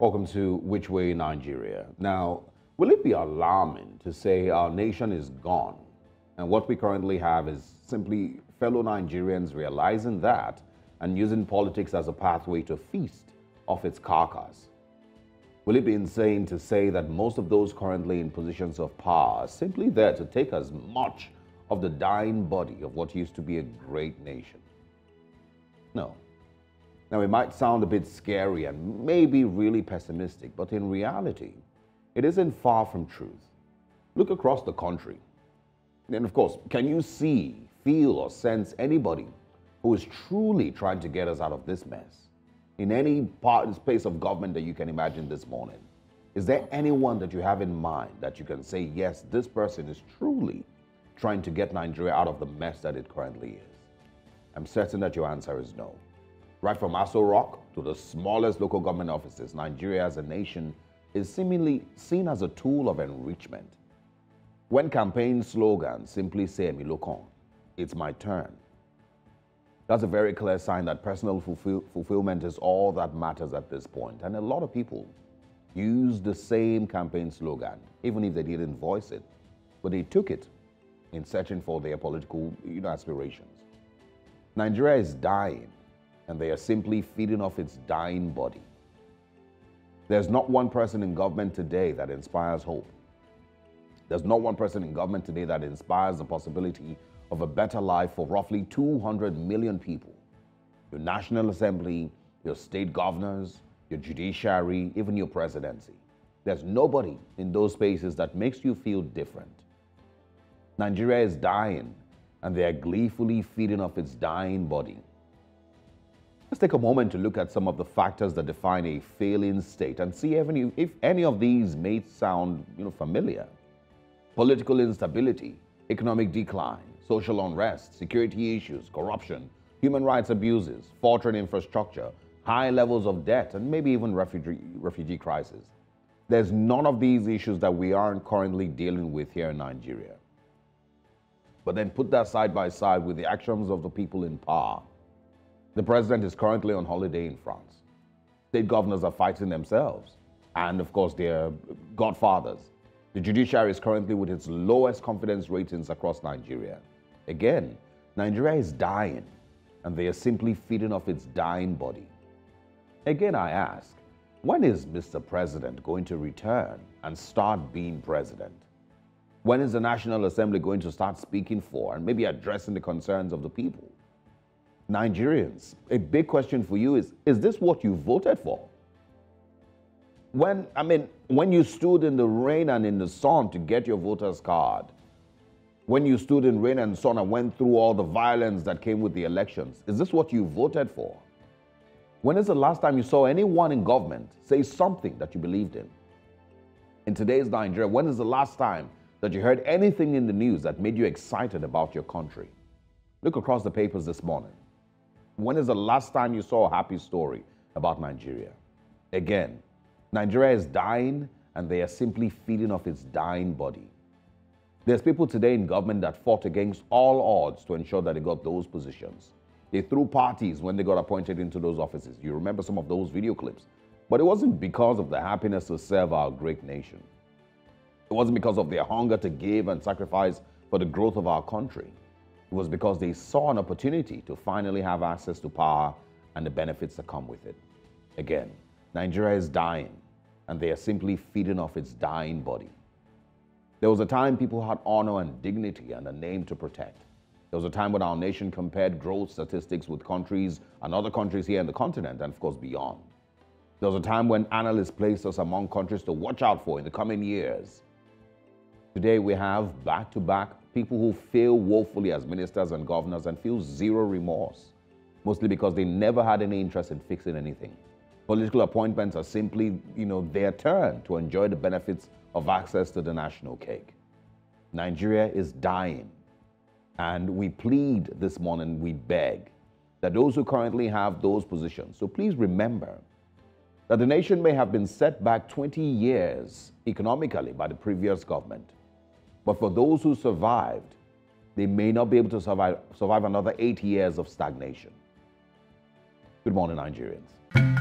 Welcome to Which Way Nigeria. Now, will it be alarming to say our nation is gone and what we currently have is simply fellow Nigerians realizing that and using politics as a pathway to feast off its carcass? Will it be insane to say that most of those currently in positions of power are simply there to take as much of the dying body of what used to be a great nation? No. Now, it might sound a bit scary and maybe really pessimistic, but in reality, it isn't far from truth. Look across the country. And of course, can you see, feel, or sense anybody who is truly trying to get us out of this mess? In any part, space of government that you can imagine this morning, is there anyone that you have in mind that you can say, yes, this person is truly trying to get Nigeria out of the mess that it currently is? I'm certain that your answer is no. Right from Aso Rock to the smallest local government offices, Nigeria as a nation is seemingly seen as a tool of enrichment. When campaign slogans simply say, Milokon, it's my turn. That's a very clear sign that personal fulfill fulfillment is all that matters at this point. And a lot of people use the same campaign slogan, even if they didn't voice it, but they took it in searching for their political you know, aspirations. Nigeria is dying and they are simply feeding off its dying body. There's not one person in government today that inspires hope. There's not one person in government today that inspires the possibility of a better life for roughly 200 million people. Your National Assembly, your state governors, your judiciary, even your presidency. There's nobody in those spaces that makes you feel different. Nigeria is dying, and they are gleefully feeding off its dying body. Let's take a moment to look at some of the factors that define a failing state and see if any, if any of these may sound you know, familiar. Political instability, economic decline, social unrest, security issues, corruption, human rights abuses, faltering infrastructure, high levels of debt, and maybe even refugee, refugee crisis. There's none of these issues that we aren't currently dealing with here in Nigeria. But then put that side by side with the actions of the people in power the president is currently on holiday in France. State governors are fighting themselves, and of course, their godfathers. The judiciary is currently with its lowest confidence ratings across Nigeria. Again, Nigeria is dying, and they are simply feeding off its dying body. Again, I ask, when is Mr. President going to return and start being president? When is the National Assembly going to start speaking for and maybe addressing the concerns of the people? Nigerians, a big question for you is Is this what you voted for? When, I mean, when you stood in the rain and in the sun to get your voter's card, when you stood in rain and sun and went through all the violence that came with the elections, is this what you voted for? When is the last time you saw anyone in government say something that you believed in? In today's Nigeria, when is the last time that you heard anything in the news that made you excited about your country? Look across the papers this morning. When is the last time you saw a happy story about Nigeria? Again, Nigeria is dying and they are simply feeding off its dying body. There's people today in government that fought against all odds to ensure that they got those positions. They threw parties when they got appointed into those offices. You remember some of those video clips. But it wasn't because of the happiness to serve our great nation. It wasn't because of their hunger to give and sacrifice for the growth of our country. It was because they saw an opportunity to finally have access to power and the benefits that come with it. Again, Nigeria is dying, and they are simply feeding off its dying body. There was a time people had honor and dignity and a name to protect. There was a time when our nation compared growth statistics with countries and other countries here in the continent and, of course, beyond. There was a time when analysts placed us among countries to watch out for in the coming years. Today, we have back to back people who fail woefully as ministers and governors and feel zero remorse, mostly because they never had any interest in fixing anything. Political appointments are simply, you know, their turn to enjoy the benefits of access to the national cake. Nigeria is dying. And we plead this morning, we beg that those who currently have those positions, so please remember that the nation may have been set back 20 years economically by the previous government. But for those who survived, they may not be able to survive, survive another eight years of stagnation. Good morning, Nigerians.